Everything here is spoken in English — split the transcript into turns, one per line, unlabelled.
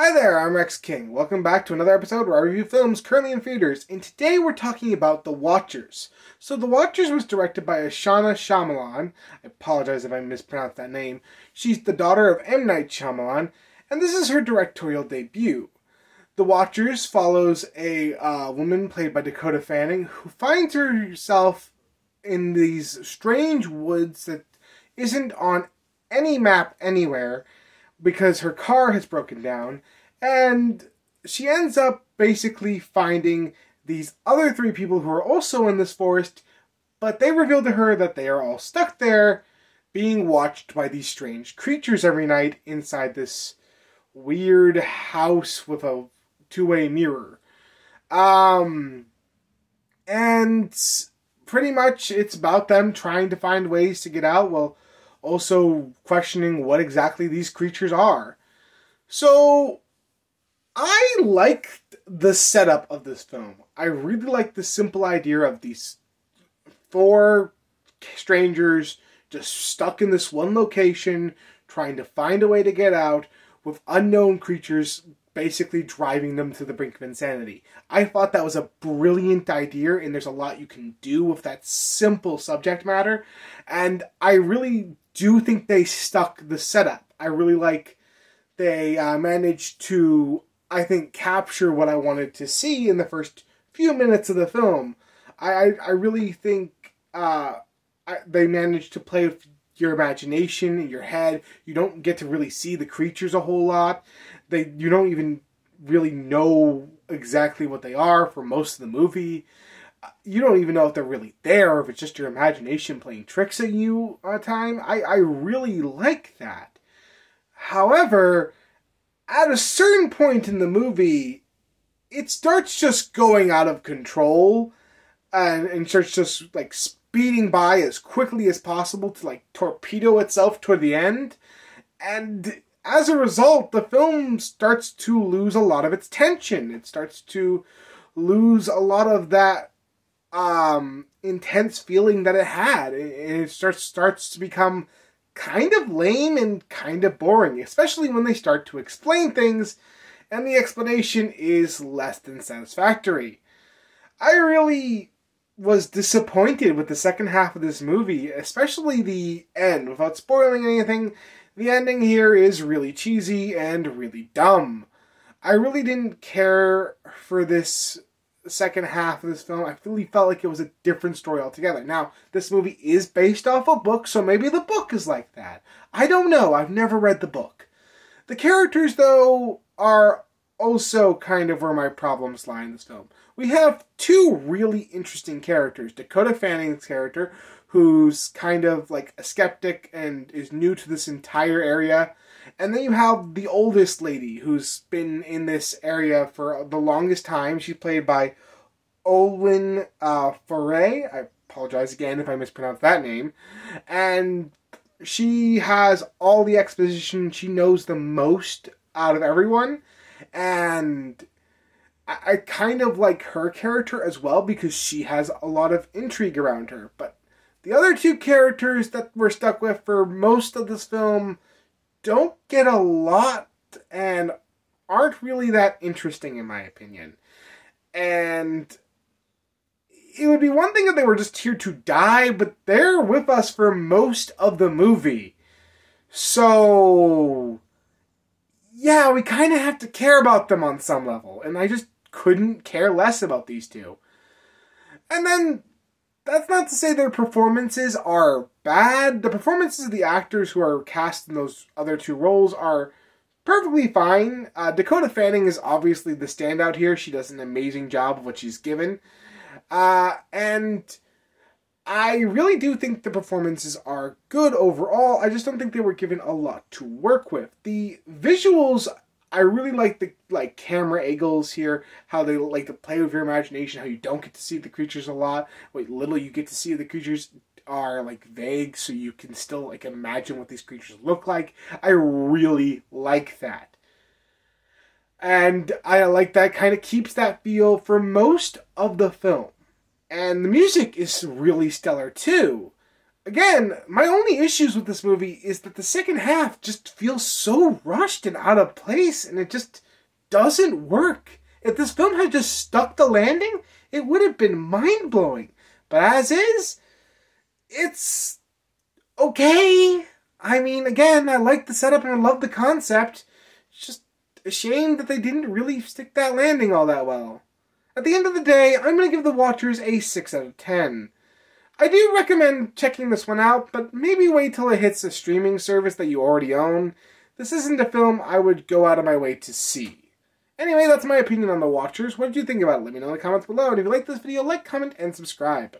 Hi there, I'm Rex King. Welcome back to another episode where I review films currently in theaters, and today we're talking about The Watchers. So, The Watchers was directed by Ashana Shyamalan. I apologize if I mispronounced that name. She's the daughter of M. Night Shyamalan, and this is her directorial debut. The Watchers follows a uh, woman played by Dakota Fanning who finds herself in these strange woods that isn't on any map anywhere because her car has broken down and she ends up basically finding these other three people who are also in this forest but they reveal to her that they are all stuck there being watched by these strange creatures every night inside this weird house with a two-way mirror. Um and pretty much it's about them trying to find ways to get out. Well also questioning what exactly these creatures are. So, I like the setup of this film. I really like the simple idea of these four strangers just stuck in this one location, trying to find a way to get out, with unknown creatures basically driving them to the brink of insanity. I thought that was a brilliant idea, and there's a lot you can do with that simple subject matter. And I really do you think they stuck the setup. I really like they uh, managed to, I think, capture what I wanted to see in the first few minutes of the film. I, I, I really think uh, I, they managed to play with your imagination, your head. You don't get to really see the creatures a whole lot. They you don't even really know exactly what they are for most of the movie you don't even know if they're really there or if it's just your imagination playing tricks at you a time. I, I really like that. However, at a certain point in the movie, it starts just going out of control and, and starts just like speeding by as quickly as possible to like torpedo itself toward the end. And as a result, the film starts to lose a lot of its tension. It starts to lose a lot of that um, intense feeling that it had. It, starts starts to become kind of lame and kind of boring, especially when they start to explain things, and the explanation is less than satisfactory. I really was disappointed with the second half of this movie, especially the end. Without spoiling anything, the ending here is really cheesy and really dumb. I really didn't care for this second half of this film, I really felt like it was a different story altogether. Now, this movie is based off a book, so maybe the book is like that. I don't know. I've never read the book. The characters, though, are also kind of where my problems lie in this film. We have two really interesting characters. Dakota Fanning's character, who's kind of like a skeptic and is new to this entire area and then you have the oldest lady who's been in this area for the longest time. She's played by Olwen uh, Fouéré. I apologize again if I mispronounce that name. And she has all the exposition. She knows the most out of everyone. And I, I kind of like her character as well because she has a lot of intrigue around her. But the other two characters that we're stuck with for most of this film don't get a lot and aren't really that interesting in my opinion. And it would be one thing if they were just here to die, but they're with us for most of the movie. So, yeah, we kind of have to care about them on some level, and I just couldn't care less about these two. And then that's not to say their performances are bad. The performances of the actors who are cast in those other two roles are perfectly fine. Uh, Dakota Fanning is obviously the standout here. She does an amazing job of what she's given. Uh, and I really do think the performances are good overall. I just don't think they were given a lot to work with. The visuals I really like the like camera angles here, how they like to play with your imagination, how you don't get to see the creatures a lot. What little you get to see the creatures are like vague, so you can still like imagine what these creatures look like. I really like that. And I like that kind of keeps that feel for most of the film. And the music is really stellar too again, my only issues with this movie is that the second half just feels so rushed and out of place, and it just doesn't work. If this film had just stuck the landing, it would have been mind blowing. But as is, it's okay. I mean, again, I like the setup and I love the concept. It's just a shame that they didn't really stick that landing all that well. At the end of the day, I'm going to give The Watchers a 6 out of 10. I do recommend checking this one out, but maybe wait till it hits a streaming service that you already own. This isn't a film I would go out of my way to see. Anyway, that's my opinion on The Watchers. What did you think about it? Let me know in the comments below. And if you like this video, like, comment, and subscribe.